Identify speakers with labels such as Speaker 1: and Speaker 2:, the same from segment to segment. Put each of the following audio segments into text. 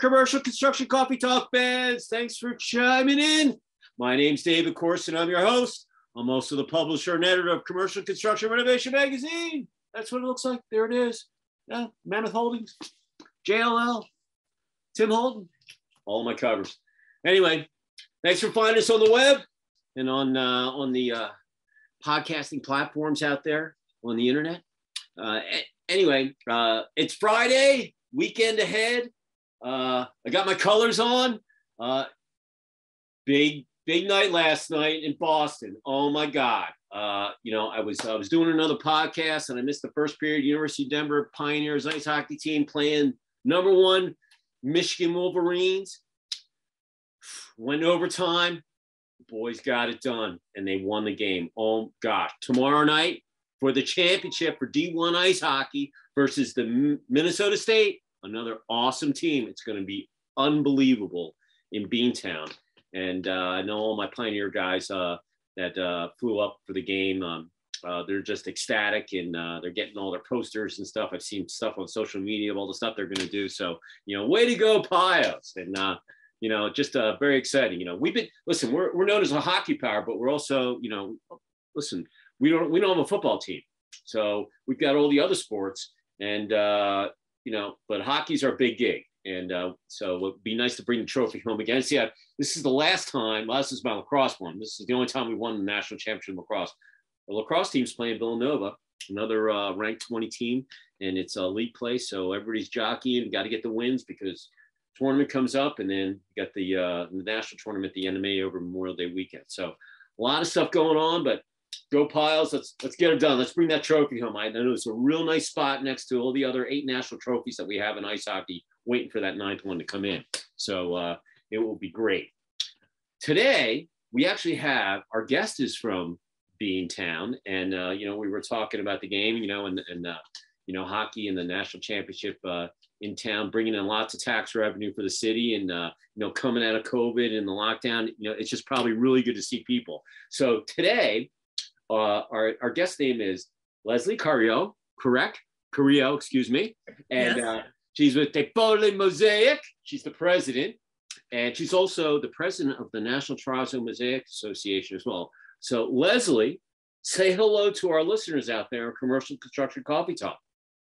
Speaker 1: commercial construction coffee talk fans. Thanks for chiming in. My name's David Corson. I'm your host. I'm also the publisher and editor of Commercial Construction Renovation Magazine. That's what it looks like. There it is. Yeah, Mammoth Holdings, JLL, Tim Holden, all my covers. Anyway, thanks for finding us on the web and on uh, on the uh, podcasting platforms out there on the internet. Uh, anyway, uh, it's Friday, weekend ahead. Uh, I got my colors on. Uh, big big night last night in Boston. Oh my God. Uh, you know, I was I was doing another podcast and I missed the first period. University of Denver Pioneers ice hockey team playing number one Michigan Wolverines. Went overtime. The boys got it done and they won the game. Oh gosh. Tomorrow night for the championship for D1 ice hockey versus the Minnesota State another awesome team. It's going to be unbelievable in Beantown. And uh, I know all my Pioneer guys uh, that uh, flew up for the game. Um, uh, they're just ecstatic and uh, they're getting all their posters and stuff. I've seen stuff on social media of all the stuff they're going to do. So, you know, way to go, Pios. And, uh, you know, just very exciting. You know, we've been, listen, we're, we're known as a hockey power, but we're also, you know, listen, we don't, we don't have a football team. So we've got all the other sports. And, you know, but hockey's our big gig. And uh, so it would be nice to bring the trophy home again. See, I, this is the last time, well, this is my lacrosse one. This is the only time we won the national championship in lacrosse. The lacrosse team's playing Villanova, another uh, ranked 20 team, and it's a league play. So everybody's jockeying, got to get the wins because tournament comes up, and then you got the, uh, the national tournament, the NMA over Memorial Day weekend. So a lot of stuff going on, but go Pios. Let's let's get it done. Let's bring that trophy home. I know it's a real nice spot next to all the other eight national trophies that we have in ice hockey, waiting for that ninth one to come in. So uh, it will be great. Today we actually have our guest is from Beantown, and uh, you know we were talking about the game, you know, and and uh, you know hockey and the national championship uh, in town, bringing in lots of tax revenue for the city, and uh, you know coming out of COVID and the lockdown, you know it's just probably really good to see people. So today uh, our, our guest name is Leslie Carrio, correct? Carrio, excuse me. And yes. uh, she's with DePaoli Mosaic. She's the president. And she's also the president of the National Terrazzo Mosaic Association as well. So, Leslie, say hello to our listeners out there in Commercial Construction Coffee Talk.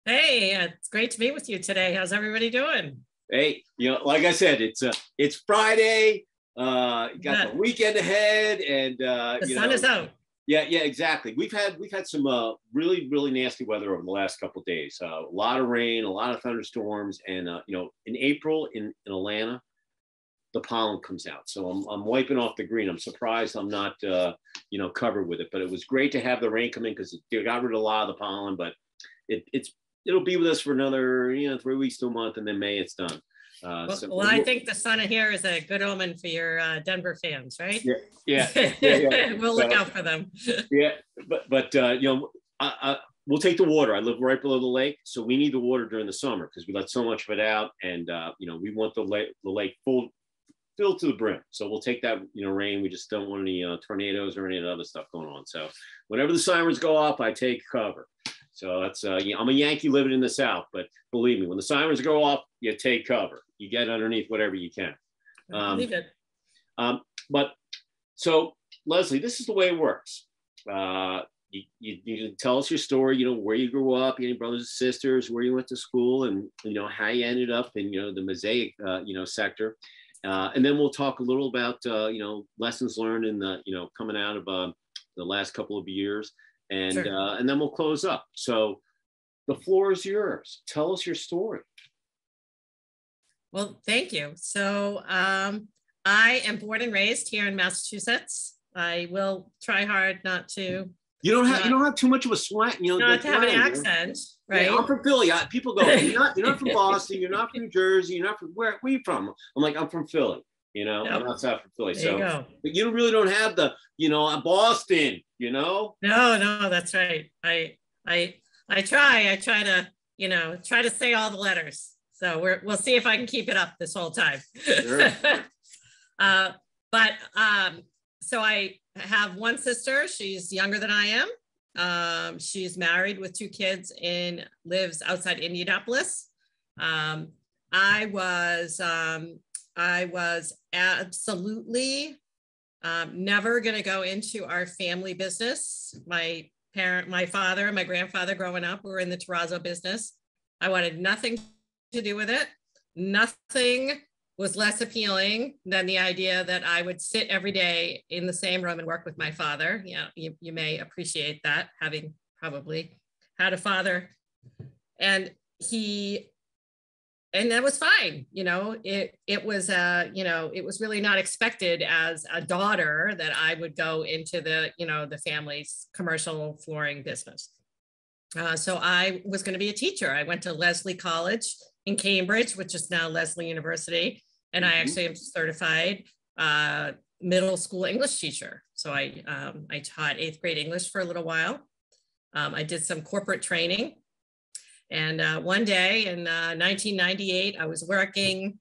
Speaker 2: Hey, it's great to be with you today. How's everybody doing?
Speaker 1: Hey, you know, like I said, it's uh, it's Friday. Uh, you got yeah. the weekend ahead, and uh,
Speaker 2: the sun know, is out.
Speaker 1: Yeah, yeah, exactly. We've had we've had some uh, really really nasty weather over the last couple days. Uh, a lot of rain, a lot of thunderstorms, and uh, you know, in April in, in Atlanta, the pollen comes out. So I'm I'm wiping off the green. I'm surprised I'm not uh, you know covered with it. But it was great to have the rain come in because it got rid of a lot of the pollen. But it, it's it'll be with us for another you know three weeks to a month, and then May it's done.
Speaker 2: Uh, well, so well I think the sun here is a good omen for your uh, Denver fans, right?
Speaker 1: Yeah, yeah, yeah, yeah.
Speaker 2: we'll look out for them.
Speaker 1: yeah, but but uh, you know, I, I, we'll take the water. I live right below the lake, so we need the water during the summer because we let so much of it out, and uh, you know, we want the lake the lake full filled to the brim. So we'll take that you know rain. We just don't want any uh, tornadoes or any other stuff going on. So whenever the sirens go off, I take cover. So that's uh, I'm a Yankee living in the South, but believe me, when the sirens go off, you take cover. You get underneath whatever you can.
Speaker 2: Um, believe it.
Speaker 1: Um, but so Leslie, this is the way it works. Uh, you, you, you tell us your story. You know where you grew up, any brothers and sisters, where you went to school, and you know how you ended up in you know the mosaic uh, you know sector. Uh, and then we'll talk a little about uh, you know lessons learned in the you know coming out of uh, the last couple of years and sure. uh, and then we'll close up. So the floor is yours. Tell us your story.
Speaker 2: Well, thank you. So um, I am born and raised here in Massachusetts. I will try hard not to.
Speaker 1: You don't have not, you don't have too much of a sweat. You
Speaker 2: know, not to have an accent, right?
Speaker 1: Yeah, I'm from Philly. I, people go, you're not you're not from Boston. You're not from New Jersey. You're not from where? Where are you from? I'm like, I'm from Philly you know, yep. I'm outside from Philly. There so, you but you really don't have the, you know, Boston, you know?
Speaker 2: No, no, that's right. I, I, I try, I try to, you know, try to say all the letters. So we're, we'll see if I can keep it up this whole time. Sure. uh, but, um, so I have one sister, she's younger than I am. Um, she's married with two kids and lives outside Indianapolis. Um, I was um, I was absolutely um, never going to go into our family business. My parent, my father, and my grandfather growing up were in the terrazzo business. I wanted nothing to do with it. Nothing was less appealing than the idea that I would sit every day in the same room and work with my father. Yeah, you, you may appreciate that, having probably had a father. And he and that was fine you know it it was uh you know it was really not expected as a daughter that i would go into the you know the family's commercial flooring business. Uh, so i was going to be a teacher. I went to lesley college in cambridge which is now lesley university and mm-hmm. i actually am certified uh, middle school english teacher. So i um, i taught eighth grade english for a little while. Um, i did some corporate training and uh, one day in uh, 1998, I was working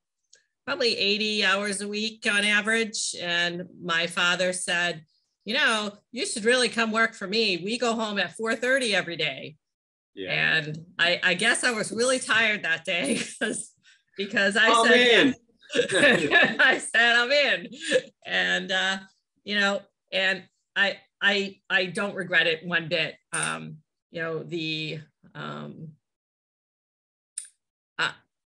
Speaker 2: probably 80 hours a week on average. And my father said, you know, you should really come work for me. We go home at 4.30 every day. Yeah. And I, I guess I was really tired that day because because I oh, said I said I'm in. And uh, you know, and I I I don't regret it one bit. Um, you know, the um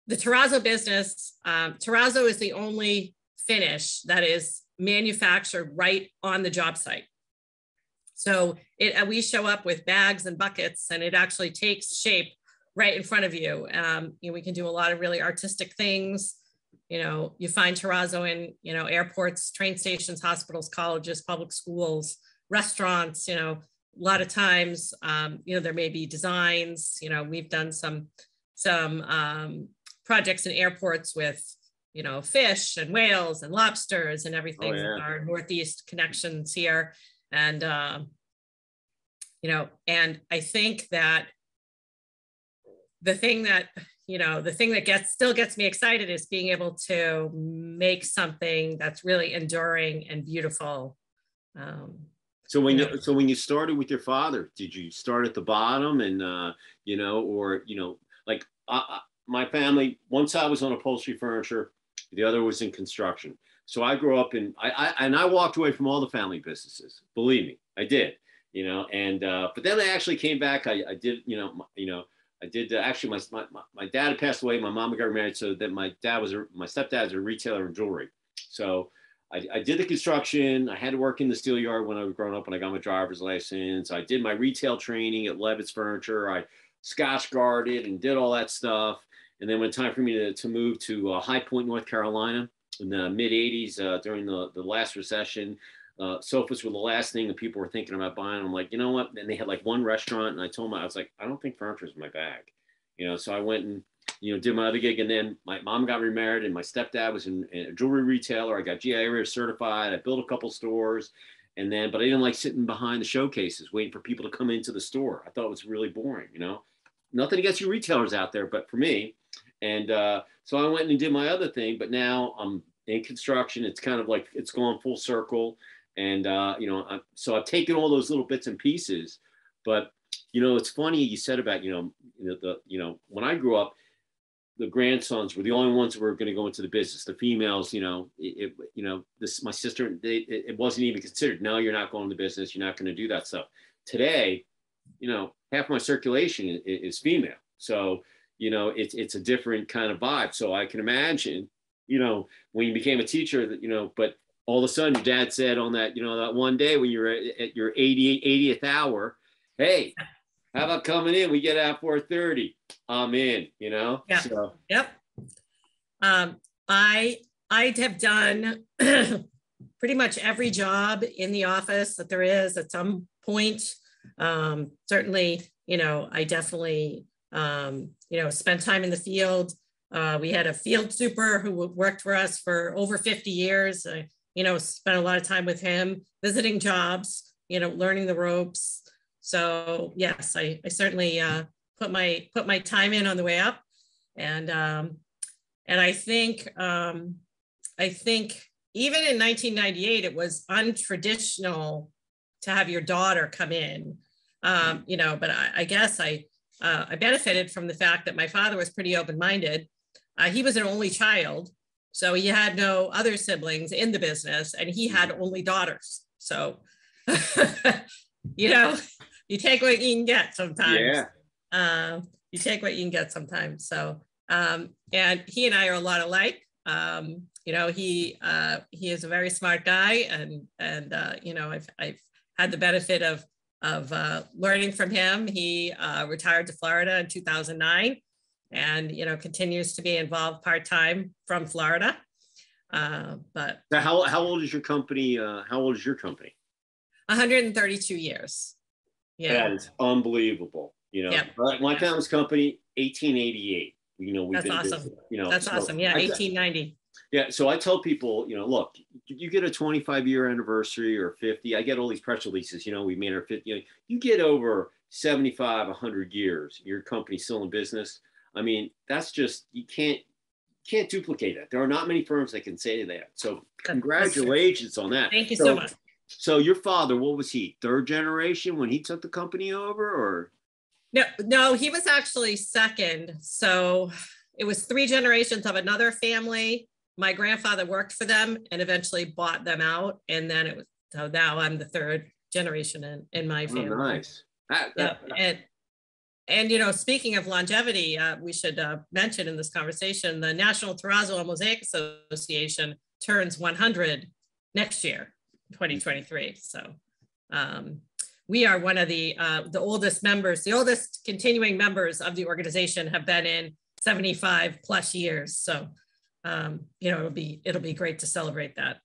Speaker 2: the terrazzo business, um, terrazzo is the only finish that is manufactured right on the job site. So it, uh, we show up with bags and buckets and it actually takes shape right in front of you. Um, you know, we can do a lot of really artistic things. You know, you find terrazzo in, you know, airports, train stations, hospitals, colleges, public schools, restaurants, you know, a lot of times, um, you know, there may be designs, you know, we've done some, some um, projects in airports with you know fish and whales and lobsters and everything oh, yeah. our northeast connections here and uh, you know and i think that the thing that you know the thing that gets still gets me excited is being able to make something that's really enduring and beautiful um,
Speaker 1: so when you so when you started with your father did you start at the bottom and uh, you know or you know like uh, my family, one side was on upholstery furniture, the other was in construction. So I grew up in, I, I and I walked away from all the family businesses. Believe me, I did. You know, and uh, but then I actually came back. I, I did, you know, my, you know, I did uh, actually. My, my my dad had passed away. My mom got married, so that my dad was a, my stepdad's a retailer in jewelry. So I, I, did the construction. I had to work in the steel yard when I was growing up. When I got my driver's license, I did my retail training at Levitz Furniture. I scotch guarded and did all that stuff. And then when time for me to, to move to uh, High Point, North Carolina in the mid 80s uh, during the, the last recession, uh, sofas were the last thing that people were thinking about buying. I'm like, you know what? And they had like one restaurant, and I told them I was like, I don't think furniture is my bag, you know. So I went and you know did my other gig, and then my mom got remarried, and my stepdad was in, in a jewelry retailer. I got GIA certified. I built a couple stores, and then but I didn't like sitting behind the showcases waiting for people to come into the store. I thought it was really boring, you know. Nothing against you retailers out there, but for me, and uh, so I went and did my other thing, but now I'm in construction. It's kind of like it's gone full circle. And, uh, you know, I, so I've taken all those little bits and pieces. But, you know, it's funny you said about, you know, the, you know, when I grew up, the grandsons were the only ones who were going to go into the business. The females, you know, it, it you know, this my sister, they, it, it, wasn't even considered. No, you're not going to business. You're not going to do that stuff. Today, you know, half my circulation is, is female. So you know, it's it's a different kind of vibe. So I can imagine, you know, when you became a teacher, that you know, but all of a sudden your dad said on that, you know, that one day when you're at your 80, 80th hour, hey, how about coming in? We get out 4:30. I'm in, you know?
Speaker 2: Yeah. So. Yep. Um, I I have done pretty much every job in the office that there is at some point. Um, certainly, you know, I definitely um, you know, spent time in the field. Uh, we had a field super who worked for us for over 50 years. I, you know, spent a lot of time with him, visiting jobs, you know, learning the ropes. So yes, I, I certainly uh, put my put my time in on the way up, and um, and I think um, I think even in 1998 it was untraditional to have your daughter come in. Um, you know, but I, I guess I uh, I benefited from the fact that my father was pretty open minded. uh, he was an only child. So he had no other siblings in the business and he had only daughters. So, you know, you take what you can get sometimes. Yeah. Uh, you take what you can get sometimes. So, um, and he and I are a lot alike. Um, you know, he uh, he is a very smart guy, and and uh, you know, I've I've had the benefit of of uh, learning from him. He uh, retired to Florida in 2009, and you know continues to be involved part time from Florida. Uh, but
Speaker 1: so how how old is your company? Uh, how old is your company?
Speaker 2: 132 years.
Speaker 1: Yeah, that is unbelievable. You know, yep. my family's company 1888. You know, we've
Speaker 2: that's been awesome. you know, that's so awesome. Yeah, 1890.
Speaker 1: Yeah, so I tell people, you know, look, you get a 25 year anniversary or 50. I get all these press releases. You know, we made our 50. You, know, you get over 75, 100 years, your company's still in business. I mean, that's just you can't can't duplicate that. There are not many firms that can say that. So congratulations on that.
Speaker 2: Thank you so, so much.
Speaker 1: So your father, what was he? Third generation when he took the company over, or?
Speaker 2: No, no, he was actually second. So it was three generations of another family. My grandfather worked for them and eventually bought them out, and then it was so now I'm the third generation in in my oh, family.
Speaker 1: Oh, nice. That,
Speaker 2: that, yeah, and and you know, speaking of longevity, uh, we should uh, mention in this conversation the National Terrazzo and Mosaic Association turns 100 next year, 2023. So um, we are one of the uh, the oldest members, the oldest continuing members of the organization have been in 75 plus years. So um, you know, it'll be it'll be great to celebrate that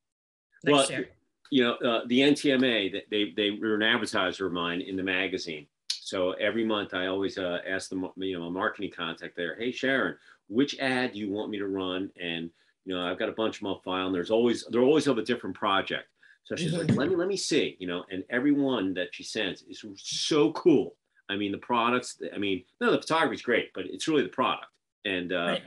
Speaker 2: next well, year.
Speaker 1: You know, uh, the NTMA, they they were an advertiser of mine in the magazine so every month I always uh, ask them, you know, a marketing contact there, hey Sharon, which ad do you want me to run? And you know, I've got a bunch of them on file, and there's always they're always of a different project. So she's like, let me let me see, you know, and every one that she sends is so cool. I mean, the products. I mean, no, the photography's great, but it's really the product. And uh, right.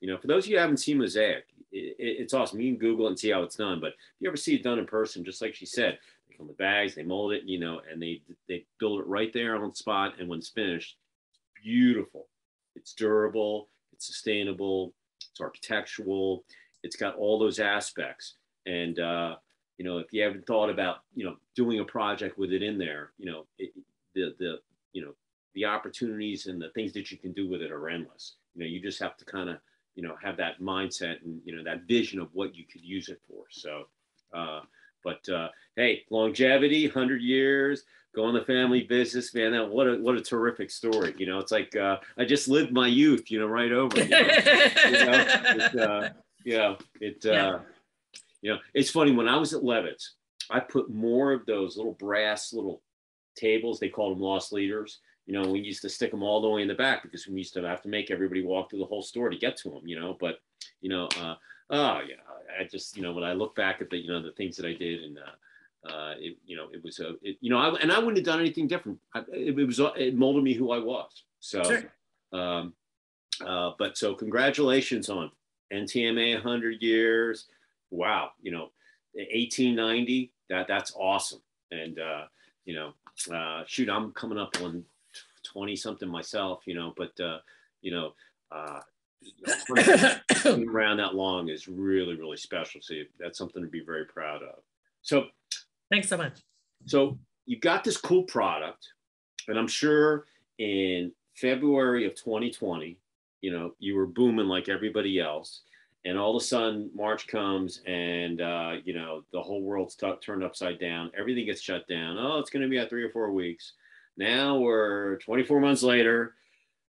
Speaker 1: You know, for those of you who haven't seen Mosaic, it, it, it's awesome. You can Google and see how it's done. But if you ever see it done in person, just like she said, they come with bags, they mold it, you know, and they they build it right there on the spot. And when it's finished, it's beautiful. It's durable. It's sustainable. It's architectural. It's got all those aspects. And uh, you know, if you haven't thought about you know doing a project with it in there, you know, it, the the you know the opportunities and the things that you can do with it are endless. You know, you just have to kind of you know have that mindset and you know that vision of what you could use it for. So. Uh, but uh, hey, longevity, hundred years, going the family business, man. That what a what a terrific story. You know, it's like uh, I just lived my youth. You know, right over. You know, you know, it, uh, you know, it, yeah. Uh, you know, it's funny when I was at Levitz, I put more of those little brass little tables. They called them lost leaders. You know, we used to stick them all the way in the back because we used to have to make everybody walk through the whole store to get to them. You know, but you know, uh, oh yeah, I just you know when I look back at the you know the things that I did and uh, uh, it, you know it was a it, you know I, and I wouldn't have done anything different. I, it, it, was it molded me who I was. So, sure. um, uh, but so congratulations on NTMA 100 years. Wow, you know 1890 that that's awesome. And uh, you know uh, shoot, I'm coming up on 20 something myself. You know, but uh, you know. Uh, around that long is really, really special. So that's something to be very proud of. So
Speaker 2: thanks so much.
Speaker 1: So you got this cool product, and I'm sure in February of 2020, you know, you were booming like everybody else. And all of a sudden, March comes, and uh, you know the whole world's t- turned upside down. Everything gets shut down. Oh, it's going to be at three or four weeks. Now we're 24 months later.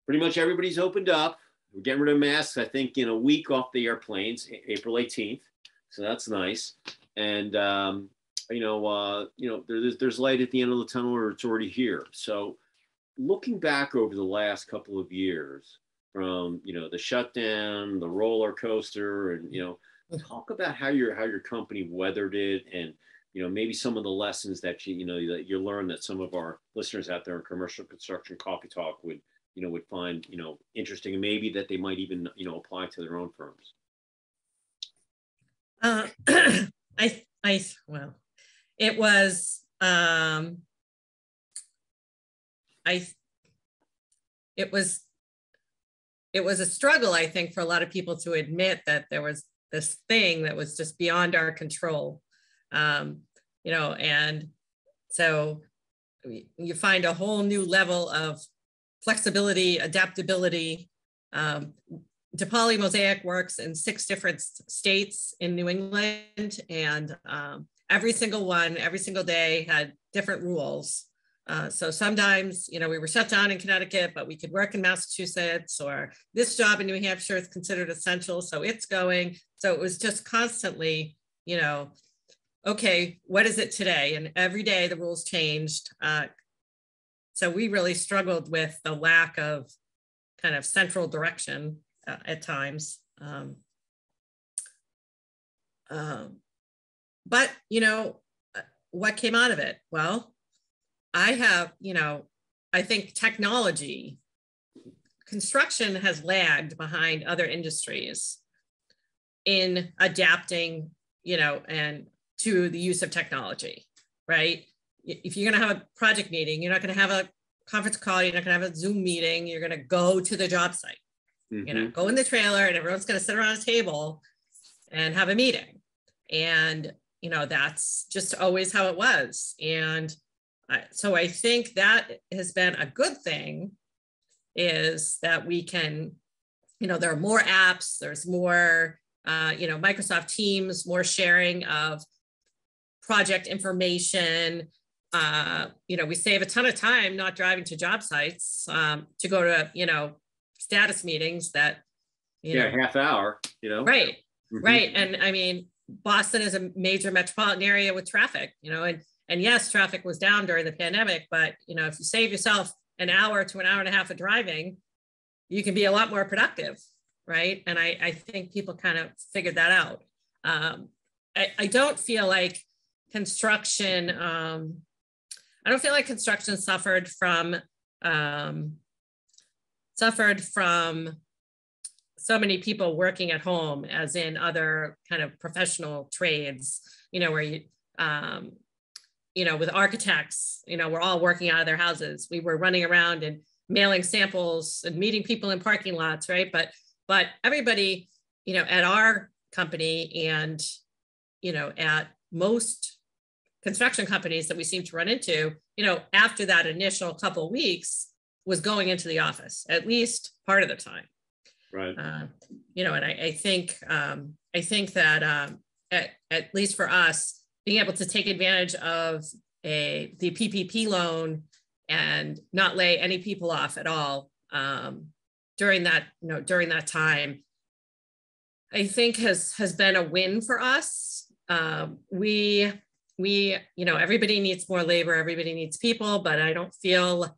Speaker 1: Pretty much everybody's opened up we're getting rid of masks, I think, in a week off the airplanes, April 18th. So that's nice. And, um, you know, uh, you know, there's, there's light at the end of the tunnel or it's already here. So looking back over the last couple of years from, you know, the shutdown, the roller coaster, and, you know, talk about how your, how your company weathered it and, you know, maybe some of the lessons that you, you know, that you learn that some of our listeners out there in commercial construction coffee talk would, you know would find you know interesting and maybe that they might even you know apply to their own firms
Speaker 2: uh, i i well it was um i it was it was a struggle, I think, for a lot of people to admit that there was this thing that was just beyond our control. Um, you know, and so you find a whole new level of flexibility, adaptability. Um, DePaoli Mosaic works in six different states in New England, and um, every single one, every single day had different rules. Uh, so sometimes, you know, we were shut down in Connecticut, but we could work in Massachusetts, or this job in New Hampshire is considered essential, so it's going. So it was just constantly, you know, okay, what is it today? And every day the rules changed. Uh, so we really struggled with the lack of kind of central direction uh, at times. Um, um, but, you know, uh, what came out of it? Well, I have, you know, I think technology, construction has lagged behind other industries in adapting, you know, and to the use of technology, right? If you're going to have a project meeting, you're not going to have a conference call, you're not going to have a Zoom meeting, you're going to go to the job site. Mm-hmm. You know, go in the trailer and everyone's going to sit around a table and have a meeting. And, you know, that's just always how it was. And I, so I think that has been a good thing is that we can, you know, there are more apps, there's more, uh, you know, Microsoft Teams, more sharing of project information. Uh, you know, we save a ton of time not driving to job sites um, to go to, you know, status meetings that,
Speaker 1: you yeah, know, half hour, you know.
Speaker 2: Right, mm-hmm. right. And I mean, Boston is a major metropolitan area with traffic, you know, and and yes, traffic was down during the pandemic, but you know, if you save yourself an hour to an hour and a half of driving, you can be a lot more productive, right? And I, I think people kind of figured that out. Um, I, I don't feel like construction, um, I don't feel like construction suffered from um, suffered from so many people working at home as in other kind of professional trades, you know, where you, um, you know, with architects, you know, we're all working out of their houses. We were running around and mailing samples and meeting people in parking lots, right? But, but everybody, you know, at our company and, you know, at most construction companies that we seem to run into, you know, after that initial couple weeks was going into the office at least part of the time.
Speaker 1: Right. Uh,
Speaker 2: you know, and I, I think um, I think that um, at, at least for us, being able to take advantage of a the PPP loan and not lay any people off at all um, during that you know during that time, I think has has been a win for us. Um, we we, you know, everybody needs more labor, everybody needs people, but I don't feel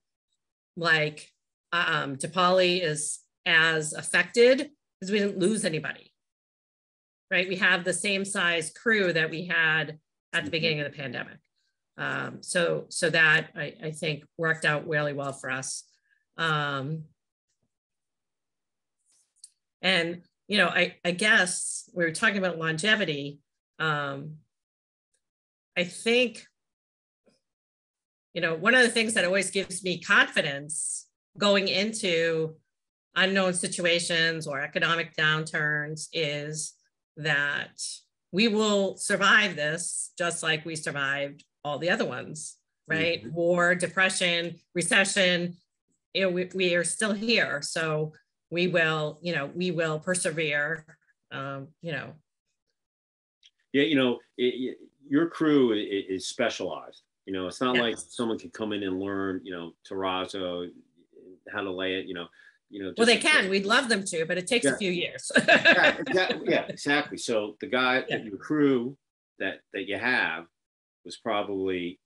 Speaker 2: like um, DePaoli is as affected because we didn't lose anybody, right? We have the same size crew that we had at the mm-hmm. beginning of the pandemic. Um, so, so that I, I, think worked out really well for us. Um, and, you know, I, I guess we were talking about longevity. Um, I think, you know, one of the things that always gives me confidence going into unknown situations or economic downturns is that we will survive this just like we survived all the other ones, right? Mm-hmm. War, depression, recession, you know, we, we are still here. So we will, you know, we will persevere, um, you know.
Speaker 1: Yeah, you know, it, your crew is, specialized. You know, it's not like someone can come in and learn, you know, terrazzo, how to lay it, you know, you know.
Speaker 2: Well, they can. We'd love them to, but it takes
Speaker 1: yeah.
Speaker 2: a few years.
Speaker 1: yeah, exactly, yeah, exactly. So the guy, yeah. your crew that that you have was probably,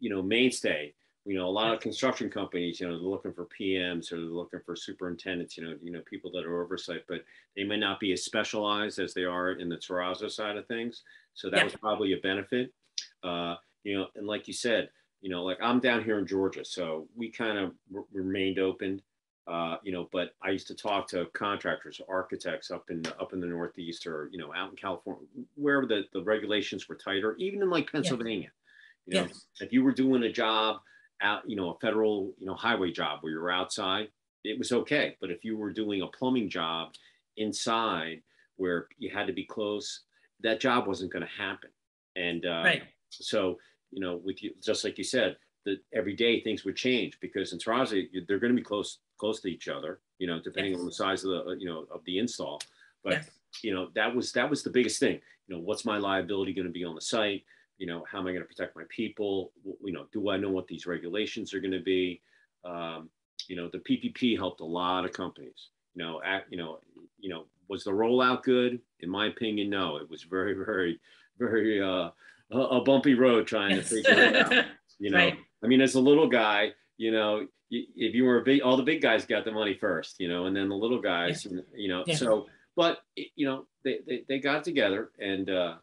Speaker 1: you know, mainstay. You know, a lot of construction companies, you know, they're looking for PMs or they're looking for superintendents. You know, you know, people that are oversight, but they may not be as specialized as they are in the terrazzo side of things. So that yeah. was probably a benefit. Uh, you know, and like you said, you know, like I'm down here in Georgia, so we kind of r- remained open. Uh, you know, but I used to talk to contractors, architects up in up in the Northeast, or you know, out in California, wherever the, the regulations were tighter, even in like Pennsylvania. You know, if you were doing a job out, you know, a federal, you know, highway job where you're outside, it was okay. But if you were doing a plumbing job inside where you had to be close, that job wasn't going to happen. And uh,
Speaker 2: right.
Speaker 1: so, you know, with you, just like you said, that every day things would change because in Toronto they're going to be close close to each other, you know, depending yes. on the size of the you know of the install. But yes. you know that was that was the biggest thing. You know, what's my liability going to be on the site? You know, how am I going to protect my people? You know, do I know what these regulations are going to be? Um, you know, the PPP helped a lot of companies. You know, at, you know, you know, was the rollout good? In my opinion, no. It was very, very, very uh, a bumpy road trying to figure it out. You know, right. I mean, as a little guy, you know, if you were a big, all the big guys got the money first, you know, and then the little guys, yeah. you know, yeah. so, but, you know, they, they, they got together and, uh,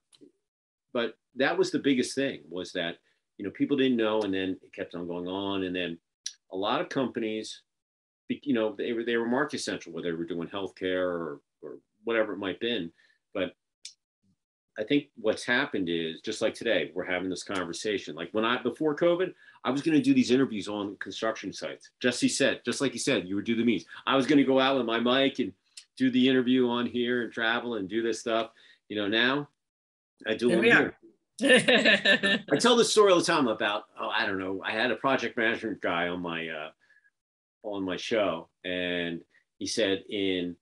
Speaker 1: but that was the biggest thing was that, you know, people didn't know and then it kept on going on. And then a lot of companies, you know, they were, they were market central, whether they were doing healthcare or, or whatever it might have been. But I think what's happened is just like today, we're having this conversation. Like when I before COVID, I was going to do these interviews on construction sites. Jesse said, just like you said, you would do the means. I was going to go out with my mic and do the interview on here and travel and do this stuff. You know, now I do them here. I tell this story all the time about oh I don't know I had a project management guy on my uh, on my show and he said in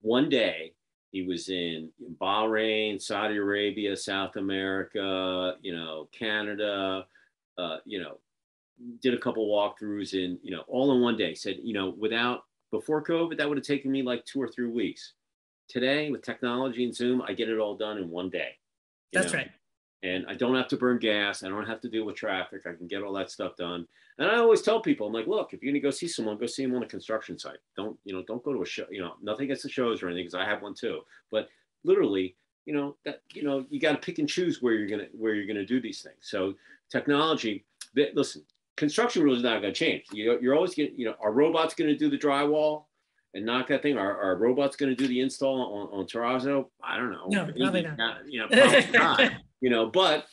Speaker 1: one day he was in Bahrain, Saudi Arabia, South America, you know, Canada, uh, you know, did a couple walkthroughs in, you know, all in one day. Said, you know, without before COVID, that would have taken me like two or three weeks. Today, with technology and Zoom, I get it all done in one day.
Speaker 2: That's know? right
Speaker 1: and I don't have to burn gas. I don't have to deal with traffic. I can get all that stuff done. And I always tell people, I'm like, look, if you're gonna go see someone, go see them on a construction site. Don't, you know, don't go to a show. You know, nothing against the shows or anything, because I have one too. But literally, you know, that you know, you got to pick and choose where you're gonna where you're gonna do these things. So technology, listen, construction really is not gonna change. You, you're always gonna, you know, are robots gonna do the drywall? and knock that thing? Are, are robots going to do the install on, on Terrazzo? I don't know.
Speaker 2: No, probably not. not
Speaker 1: you know, probably not you know, but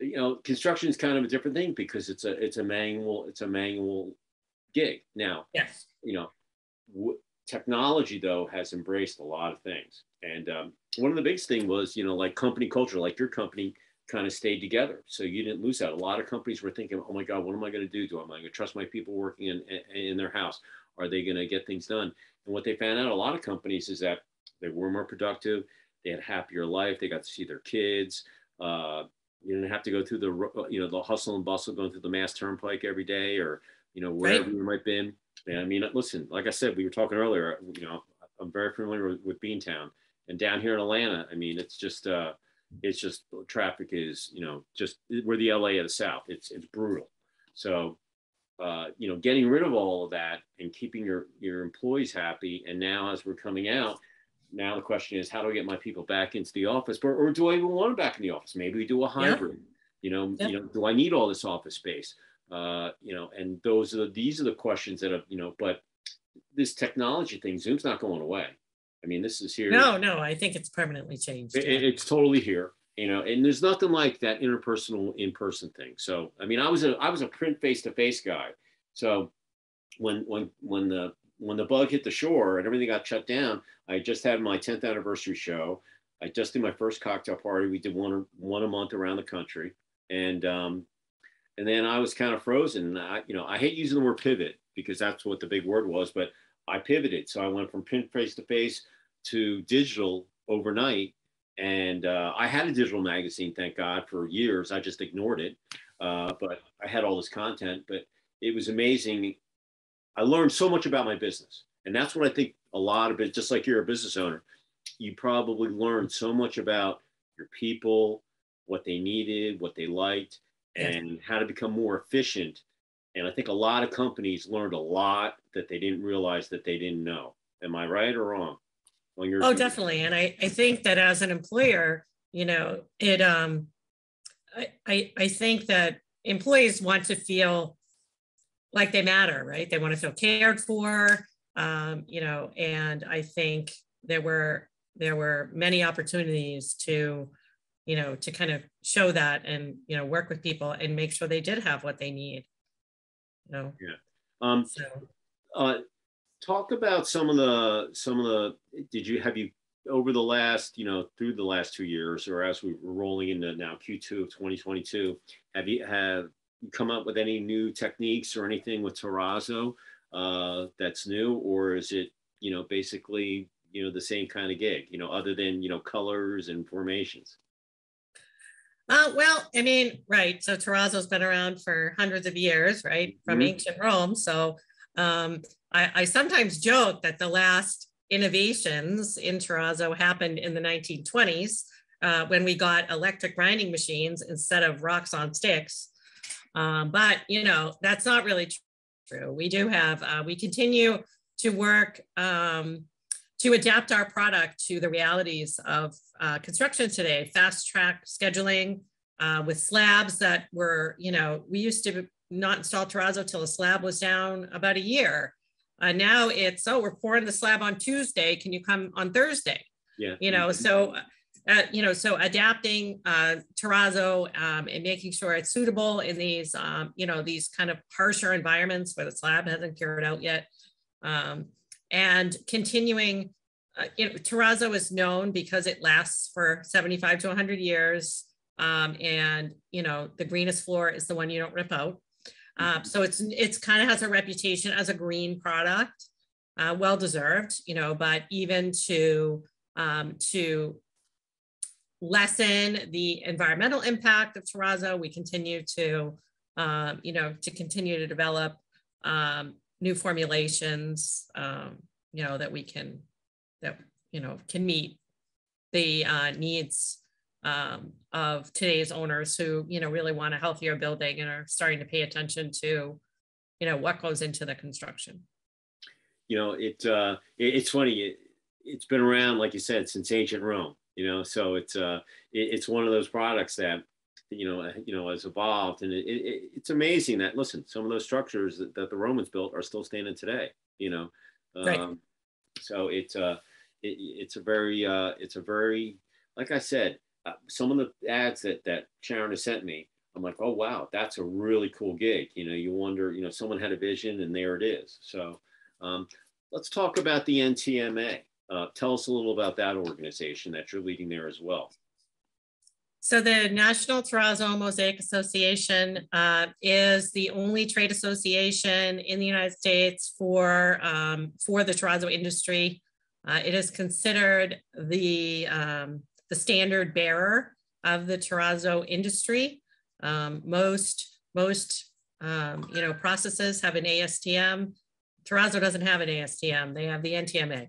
Speaker 1: you know, construction is kind of a different thing because it's a it's a manual it's a manual gig. Now,
Speaker 2: yes,
Speaker 1: you know, w- technology though has embraced a lot of things, and um, one of the biggest thing was you know like company culture, like your company kind of stayed together, so you didn't lose out. A lot of companies were thinking, oh my God, what am I going to do? Do I am I going to trust my people working in in their house? Are they going to get things done? And what they found out, a lot of companies is that they were more productive. They had happier life. They got to see their kids. Uh, you didn't have to go through the you know the hustle and bustle going through the mass turnpike every day or you know wherever right. you might been. And I mean, listen, like I said, we were talking earlier. You know, I'm very familiar with, with Beantown, and down here in Atlanta, I mean, it's just uh, it's just traffic is you know just we're the LA of the South. It's it's brutal. So uh, you know, getting rid of all of that and keeping your your employees happy. And now, as we're coming out, now the question is how do I get my people back into the office or, or do I even want them back in the office? Maybe we do a hybrid, yeah. you know, yeah. you know, do I need all this office space? Uh, you know, and those are the, these are the questions that have, you know, but this technology thing, Zoom's not going away. I mean, this is here.
Speaker 2: No, no, I think it's permanently changed.
Speaker 1: It, it's totally here, you know, and there's nothing like that interpersonal in-person thing. So, I mean, I was a, I was a print face-to-face guy. So when, when, when the, when the bug hit the shore and everything got shut down, I just had my 10th anniversary show. I just did my first cocktail party. We did one one a month around the country, and um, and then I was kind of frozen. I, you know, I hate using the word pivot because that's what the big word was, but I pivoted. So I went from print face to face to digital overnight, and uh, I had a digital magazine, thank God, for years. I just ignored it, uh, but I had all this content. But it was amazing I learned so much about my business. And that's what I think a lot of it, just like you're a business owner, you probably learned so much about your people, what they needed, what they liked, and how to become more efficient. And I think a lot of companies learned a lot that they didn't realize that they didn't know. Am I right or wrong?
Speaker 2: Oh, definitely. And I, I think that as an employer, you know, it um I, I I think that employees want to feel like they matter, right? They want to feel cared for, um, you know, and I think there were there were many opportunities to, you know, to kind of show that and you know work with people and make sure they did have what they need. You know.
Speaker 1: Yeah. Um, so. Uh, talk about some of the some of the. Did you have you over the last you know through the last two years, or as we were rolling into now Q2 of 2022, have you have come up with any new techniques or anything with Terrazzo uh, that's new, or is it you know basically you know the same kind of gig, you know, other than you know colors and formations?
Speaker 2: Uh, well, I mean, right. So Terrazzo's been around for hundreds of years, right, from mm-hmm. ancient Rome. So um, I, I, sometimes joke that the last innovations in Terrazzo happened in the 1920s uh, when we got electric grinding machines instead of rocks on sticks. Um, but you know that's not really true. We do have uh, we continue to work um, to adapt our product to the realities of uh, construction today. Fast track scheduling uh, with slabs that were you know we used to not install terrazzo till a slab was down about a year. Uh, now it's, oh, we're pouring the slab on Tuesday. Can you come on Thursday?
Speaker 1: Yeah.
Speaker 2: You know, mm-hmm. so, uh, you know, so adapting uh, terrazzo um, and making sure it's suitable in these, um, you know, these kind of harsher environments where the slab hasn't cured out yet. Um, and continuing, uh, you know, terrazzo is known because it lasts for 75 to 100 years. Um, and, you know, the greenest floor is the one you don't rip out. Uh, so it's it's kind of has a reputation as a green product, uh, well deserved, you know. But even to um, to lessen the environmental impact of terrazzo, we continue to um, you know to continue to develop um, new formulations, um, you know, that we can that you know can meet the uh, needs um, of today's owners who you know really want a healthier building and are starting to pay attention to you know what goes into the construction.
Speaker 1: You know it, uh, it it's funny. It, it's been around like you said since ancient rome you know so it's uh it, it's one of those products that you know you know has evolved and it, it, it's amazing that listen some of those structures that, that, the romans built are still standing today you know um, right. so it's uh it, it's a very uh it's a very like i said uh, some of the ads that that Sharon has sent me, I'm like, oh wow, that's a really cool gig. You know, you wonder, you know, someone had a vision, and there it is. So um, let's talk about the NTMA. Uh, tell us a little about that organization that you're leading there as well.
Speaker 2: So the National Terrazzo Mosaic Association uh, is the only trade association in the United States for, um, for the terrazzo industry. Uh, it is considered the um, the standard bearer of the terrazzo industry. Um, most most um, you know processes have an ASTM. Terrazzo doesn't have an ASTM; they have the NTMA.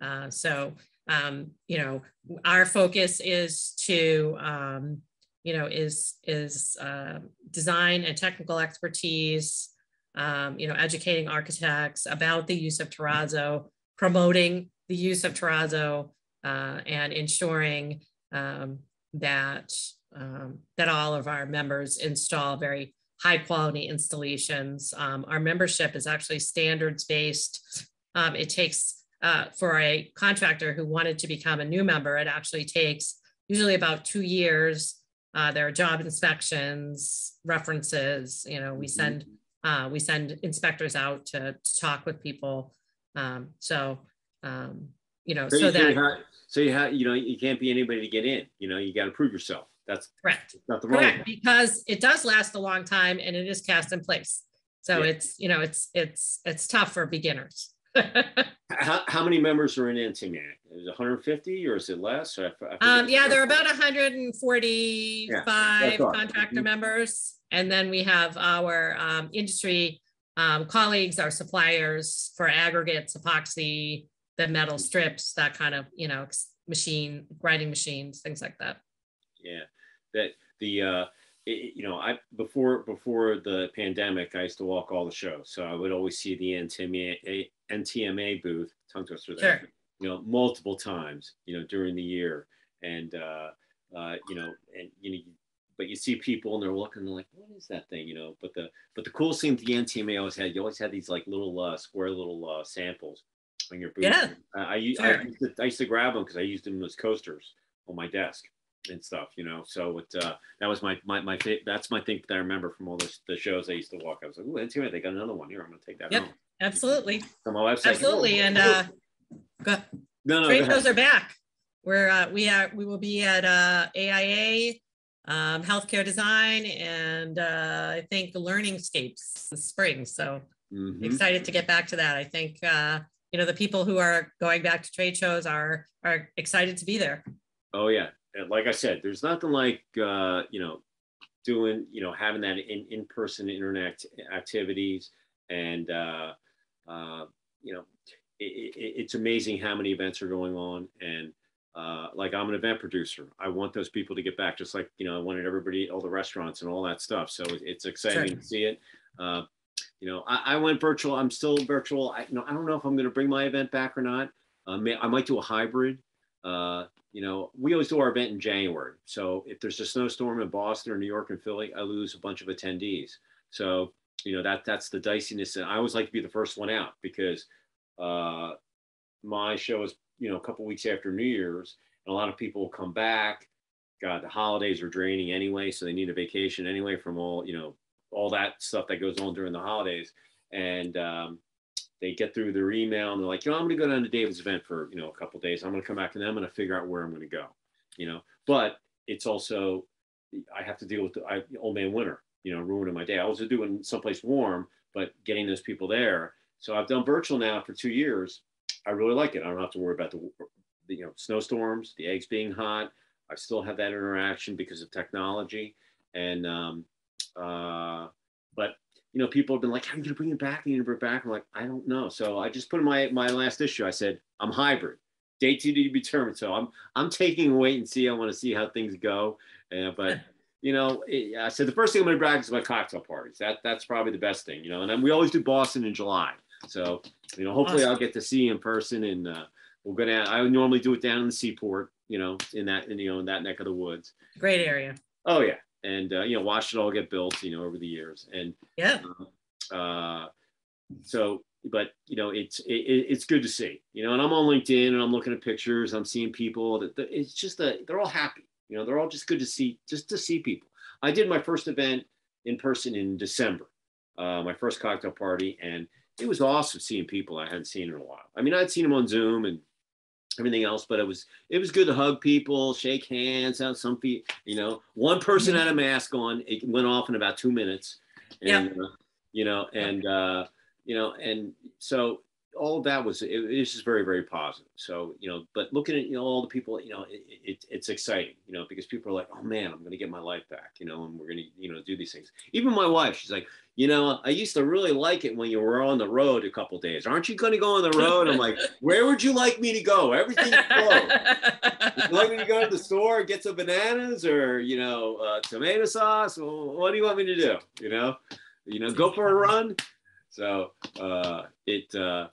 Speaker 2: Uh, so um, you know our focus is to um, you know is is uh, design and technical expertise. Um, you know, educating architects about the use of terrazzo, promoting the use of terrazzo, uh, and ensuring um, that um, that all of our members install very high quality installations. Um, our membership is actually standards based. It takes uh, for a contractor who wanted to become a new member, it actually takes usually about two years. Uh, there are job inspections, references. You know, we mm-hmm. send uh, we send inspectors out to, to talk with people. Um, so um, you know, so, so that
Speaker 1: have, so you have, you know, you can't be anybody to get in. You know, you got to prove yourself. That's
Speaker 2: correct. Not the correct because it does last a long time and it is cast in place. So yeah. it's you know it's it's it's tough for beginners.
Speaker 1: How, how many members are in NTMA? Is it 150 or is it less? I,
Speaker 2: I um, yeah, there are about 145 yeah, contractor mm-hmm. members, and then we have our um, industry um, colleagues, our suppliers for aggregates, epoxy, the metal strips, that kind of, you know, machine, grinding machines, things like that.
Speaker 1: Yeah, that the, uh, it, you know, I before before the pandemic, I used to walk all the shows, so I would always see the NTMA NTMA booth, tongue twister there, sure. you know, multiple times, you know, during the year, and uh, uh, you know, and you know, but you see people and they're looking, they're like, what is that thing, you know? But the but the cool thing the NTMA always had, you always had these like little uh, square little uh, samples on your booth.
Speaker 2: Yeah.
Speaker 1: I, I, sure. I, used to, I used to grab them because I used them as coasters on my desk and stuff, you know. So it uh, that was my my my that's my thing that I remember from all the, the shows I used to walk. I was like, oh, that's. They got another one here. I'm gonna take that
Speaker 2: yep.
Speaker 1: home.
Speaker 2: Absolutely.
Speaker 1: On my website.
Speaker 2: Absolutely. And uh, go,
Speaker 1: no, no,
Speaker 2: trade shows are back. We're uh, we are we will be at uh, AIA, um, healthcare design, and uh, I think Learningscapes this spring. So
Speaker 1: Mhm.
Speaker 2: excited to get back to that. I think uh, you know the people who are going back to trade shows are are excited to be there.
Speaker 1: Oh yeah, like I said, there's nothing like uh, you know doing you know having that in in person internet activities, and uh, uh, you know it, it, it's amazing how many events are going on and. Uh, like I'm an event producer. I want those people to get back, just like you know I wanted everybody, all the restaurants and all that stuff. So it's exciting
Speaker 2: Sure.
Speaker 1: to see it. Uh, you know, I, I went virtual. I'm still virtual. I, you know, I don't know if I'm going to bring my event back or not. Uh, may, I might do a hybrid. You know, we always do our event in January. So if there's a snowstorm in Boston or New York and Philly, I lose a bunch of attendees. So you know that that's the diciness. And I always like to be the first one out because uh, my show is you know a couple weeks after New Year's, and a lot of people will come back. God, the holidays are draining anyway, so they need a vacation anyway from all you know all that stuff that goes on during the holidays. And um, they get through their email and they're like, you know, I'm going to go down to David's event for you know a couple days. I'm going to come back and then I'm going to figure out where I'm going to go. You know, but it's also I have to deal with the I, old man winter. You know, ruining my day. I was doing someplace warm, but getting those people there. So I've done virtual now for two years. I really like it. I don't have to worry about the, the you know snowstorms, the eggs being hot. I still have that interaction because of technology, and um, uh, but you know, people have been like, "How are you gonna bring it back? Are you gonna bring it back?" I'm like, I don't know. So I just put in my my last issue. I said I'm hybrid, date to be determined. So I'm I'm taking a wait and see. I want to see how things go. Uh, but you know, it, I said the first thing I'm gonna brag is my cocktail parties. That that's probably the best thing. You know, and then we always do Boston in July. So you know, hopefully
Speaker 2: Awesome.
Speaker 1: I'll get to see you in person and. Uh, we're gonna. I would normally do it down in the seaport, you know, in that, in, you know, in that neck of the woods.
Speaker 2: Great area.
Speaker 1: Oh yeah, and uh, you know, watched it all get built, you know, over the years, and
Speaker 2: Yeah.
Speaker 1: uh, so, but you know, it's it, it's good to see, you know, and I'm on LinkedIn and I'm looking at pictures, I'm seeing people that it's just that they're all happy, you know, they're all just good to see, just to see people. I did my first event in person in December, uh, my first cocktail party, and it was awesome seeing people I hadn't seen in a while. I mean, I'd seen them on Zoom and everything else, but it was it was good to hug people, shake hands, have some feet. You know, one person had a mask on. It went off in about two minutes, and uh, you know, and uh, you know, and so all of that was it, it was just very very positive. So you know, but looking at you know all the people, you know, it, it, it's exciting, you know, because people are like, oh man, I'm gonna get my life back, you know, and we're gonna you know do these things. Even my wife, she's like, you know, I used to really like it when you were on the road a couple days. Aren't you gonna go on the road? I'm like, where would you like me to go? Everything's closed. You like me to go to the store and get some bananas or you know uh, tomato sauce? Well, what do you want me to do? You know, you know, go for a run. So uh, it, uh,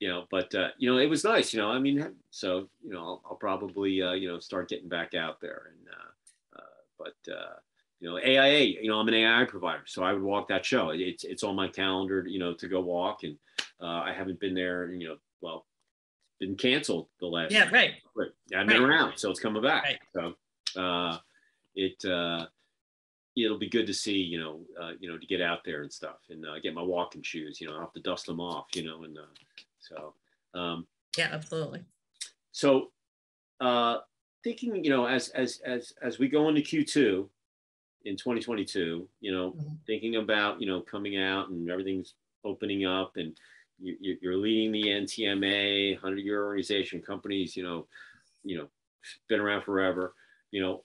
Speaker 1: you know, but uh, you know, it was nice. You know, I mean, so you know, I'll, I'll probably uh, you know start getting back out there and uh, uh, but. Uh, you know, AIA, you know, I'm an AIA provider, so I would walk that show. It's it's on my calendar, you know, to go walk, and uh, I haven't been there, you know, well, been canceled the last.
Speaker 2: yeah. Right.
Speaker 1: But I've been
Speaker 2: Right.
Speaker 1: around, so it's coming back.
Speaker 2: Right.
Speaker 1: So uh, it uh, it'll be good to see, you know, uh, you know, to get out there and stuff, and uh, get my walking shoes. You know, I have to dust them off, you know, and uh, so um,
Speaker 2: Yeah. Absolutely.
Speaker 1: so uh, thinking, you know, as as as as we go into Q2 in 2022, you know,
Speaker 2: Mhm.
Speaker 1: thinking about you know coming out and everything's opening up and you, you- you're leading the NTMA 100 year organization companies, you know, you know, been around forever, you know.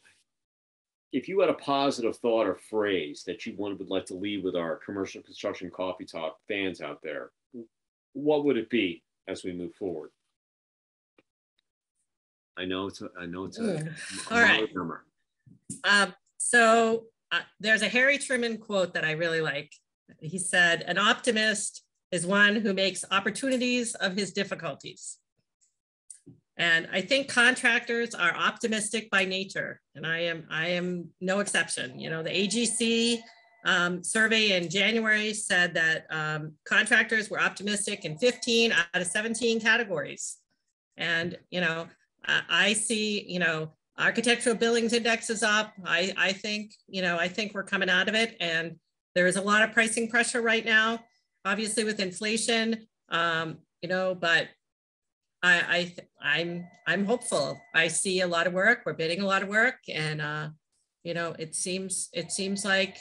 Speaker 1: If you had a positive thought or phrase that you wanted would like to leave with our commercial construction coffee talk fans out there, what would it be as we move forward? I know it's a, I know it's a,
Speaker 2: Mm.
Speaker 1: a
Speaker 2: All right.
Speaker 1: number.
Speaker 2: Um, so there's a Harry Truman quote that I really like. He said, "An optimist is one who makes opportunities of his difficulties." And I think contractors are optimistic by nature, and I am I am no exception. You know, the AGC um, survey in January said that um, contractors were optimistic in 15 out of 17 categories. And you know, I, I see you know architectural billings index is up. I, I think, you know, I think we're coming out of it and there is a lot of pricing pressure right now. obviously with inflation, um, you know, but I, I, I'm, I'm hopeful. I see a lot of work. We're bidding a lot of work, and uh, you know, it seems, it seems like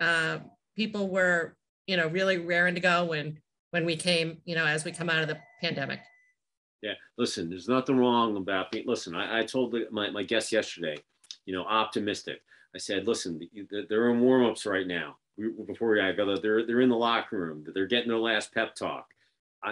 Speaker 2: uh, people were, you know, really raring to go when, when we came, you know, as we come out of the pandemic.
Speaker 1: Yeah, listen, there's nothing wrong about being. Listen, I, I told the, my my guest yesterday, you know, optimistic. I said, listen, they're in warm-ups right now. Before we go, they're they're in the locker room. They're getting their last pep talk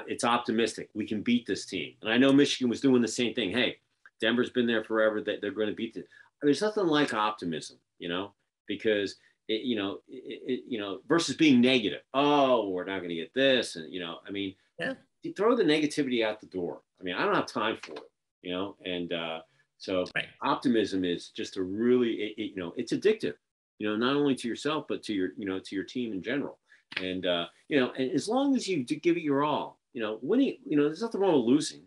Speaker 1: it's optimistic. We can beat this team. And I know Michigan was doing the same thing. Hey, Denver's been there forever. That they're going to beat it. There's nothing like optimism, you know, because it, you know, it, it, you know, versus being negative. Oh, we're not going to get this, and you know, I mean, yeah. you throw the negativity out the door. I mean, I don't have time for it, you know, and uh, so right. optimism is just a really, you know, it's addictive, you know, not only to yourself but to your, you know, to your team in general. And uh, you know, and as long as you give it your all, you know, winning, you know, there's nothing wrong with losing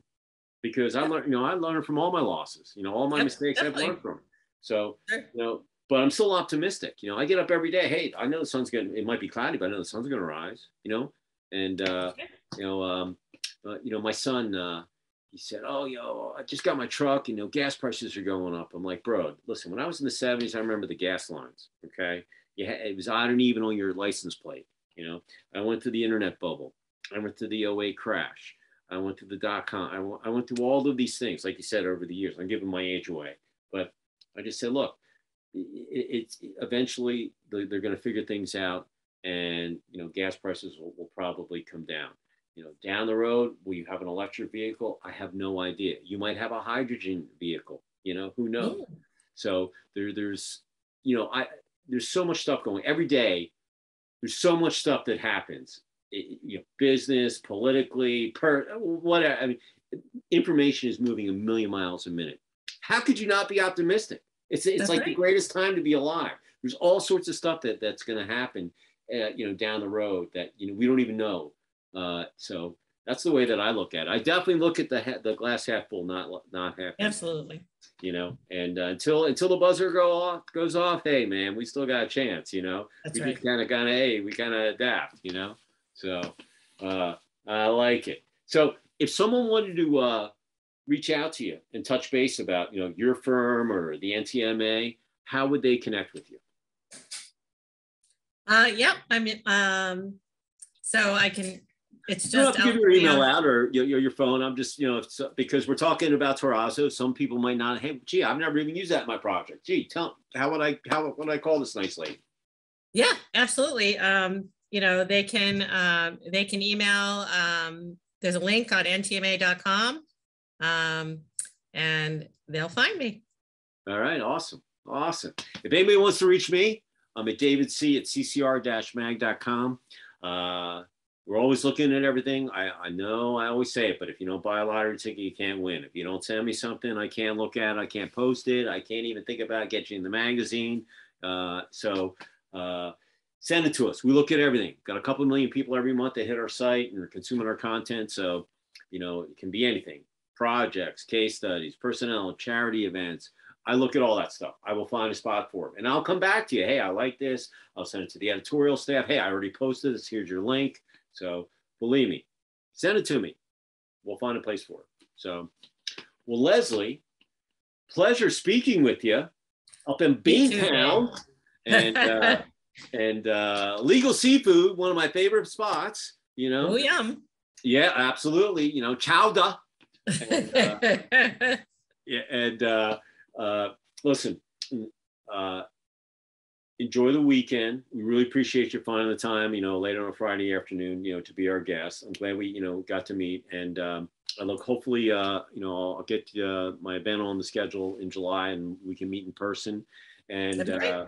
Speaker 1: because I learned, you know, I learned from all my losses, you know, all my yep, mistakes definitely. I've learned from. So, you know, but I'm still optimistic. You know, I get up every day. Hey, I know the sun's going to, it might be cloudy, but I know the sun's going to rise, you know, and, uh, you know, um, uh, you know, my son, uh, he said, "Oh, yo, I just got my truck. You know, gas prices are going up." I'm like, "Bro, listen. When I was in the '70s, I remember the gas lines. Okay, yeah, it was odd and even on your license plate. You know, I went to the internet bubble. I went through the 08 crash. I went through the dot com. I, w- I went through all of these things, like you said, over the years. I'm giving my age away, but I just said, look, it, it's eventually they're, they're going to figure things out, and you know, gas prices will, will probably come down. You know, down the road, will you have an electric vehicle? I have no idea. You might have a hydrogen vehicle. You know, who knows? Mm. So there, there's, you know, I there's so much stuff going every day. There's so much stuff that happens you know, business, politically, per whatever. I mean, information is moving a million miles a minute. How could you not be optimistic? It's it's that's like right. the greatest time to be alive. There's all sorts of stuff that that's going to happen, uh, you know, down the road that you know we don't even know. Uh, so that's the way that I look at it. I definitely look at the ha- the glass half full, not not half.
Speaker 2: Absolutely.
Speaker 1: You know, and uh, until until the buzzer go off goes off, hey man, we still got a chance. You know,
Speaker 2: that's
Speaker 1: we
Speaker 2: right.
Speaker 1: kind of kind of hey, we kind of adapt. You know. So uh, I like it. So if someone wanted to uh, reach out to you and touch base about you know your firm or the NTMA, how would they connect with you?
Speaker 2: Uh, yeah, I mean, um, so I can. It's just
Speaker 1: you give your email out or your, your phone. I'm just you know because we're talking about Terrazzo. Some people might not. Hey, gee, I've never even used that in my project. Gee, tell how would I how would I call this nicely?
Speaker 2: Yeah, absolutely. Um, you know, they can um, they can email. Um, there's a link on ntma.com, um, and they'll find me.
Speaker 1: All right, awesome, awesome. If anybody wants to reach me, I'm at David C at ccr-mag.com. Uh, we're always looking at everything. I, I know I always say it, but if you don't buy a lottery ticket, you can't win. If you don't send me something, I can't look at it. I can't post it. I can't even think about getting in the magazine. Uh, so uh, send it to us. We look at everything. Got a couple million people every month that hit our site and are consuming our content. So, you know, it can be anything projects, case studies, personnel, charity events. I look at all that stuff. I will find a spot for it. And I'll come back to you. Hey, I like this. I'll send it to the editorial staff. Hey, I already posted this. Here's your link. So believe me, send it to me. We'll find a place for it. So, well, Leslie, pleasure speaking with you up in Beantown. And uh, and uh, legal seafood, one of my favorite spots. You know.
Speaker 2: Oh yum.
Speaker 1: Yeah, absolutely. You know, chowder. And, uh, yeah, and uh, uh, listen, uh, enjoy the weekend. We really appreciate you finding the time, you know, later on a Friday afternoon, you know, to be our guest. I'm glad we, you know, got to meet. And um, I look, hopefully, uh, you know, I'll get uh, my event on the schedule in July and we can meet in person. And uh,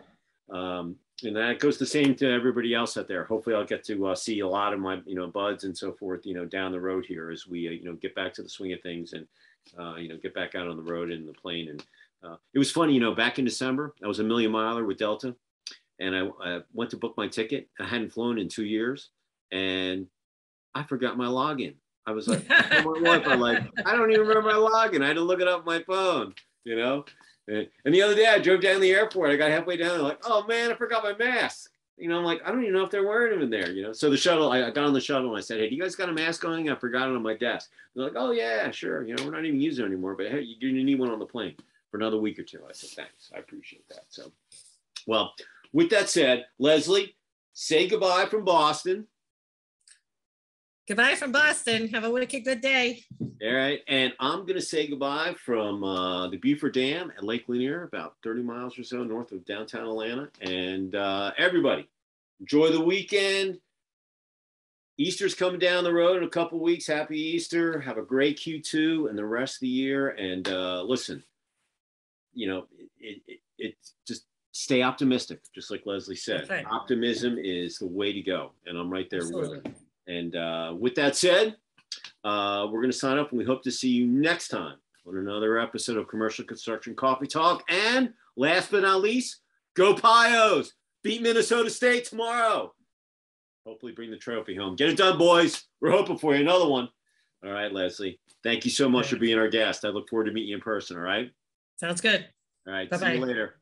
Speaker 1: um, and that goes the same to everybody else out there. Hopefully, I'll get to uh, see a lot of my you know buds and so forth. You know, down the road here as we uh, you know get back to the swing of things and uh, you know get back out on the road in the plane. And uh, it was funny, you know, back in December, I was a million miler with Delta, and I, I went to book my ticket. I hadn't flown in two years, and I forgot my login. I was like, wife, I'm like, I don't even remember my login. I had to look it up on my phone. You know, and the other day, I drove down the airport. I got halfway down. Like, oh man, I forgot my mask. you know, I'm like, I don't even know if they're wearing them in there, you know. So the shuttle, I, I got on the shuttle and I said, Hey, do you guys got a mask on? I forgot it on my desk. They're like, Oh yeah, sure. You know, we're not even using it anymore, but hey, you're gonna need one on the plane for another week or two. I said, Thanks. I appreciate that. So well, with that said, Leslie, say goodbye from Boston.
Speaker 2: Goodbye from Boston. Have a wicked good day.
Speaker 1: All right. And I'm going to say goodbye from uh, the Buford Dam at Lake Lanier, about 30 miles or so north of downtown Atlanta. And uh, everybody, enjoy the weekend. Easter's coming down the road in a couple weeks. Happy Easter. Have a great Q2 and the rest of the year. And uh, listen, you know, it, it, it just stay optimistic, just like Leslie said. Right. Optimism is the way to go. And I'm right there Absolutely. with it. And uh, with that said, uh, we're going to sign up and we hope to see you next time on another episode of Commercial Construction Coffee Talk. And last but not least, go Pios! Beat Minnesota State tomorrow. Hopefully, bring the trophy home. Get it done, boys. We're hoping for you. Another one. All right, Leslie. Thank you so much for being our guest. I look forward to meeting you in person. All right.
Speaker 2: Sounds good.
Speaker 1: All right. Bye-bye. See you later.